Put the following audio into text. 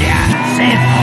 Yeah, same.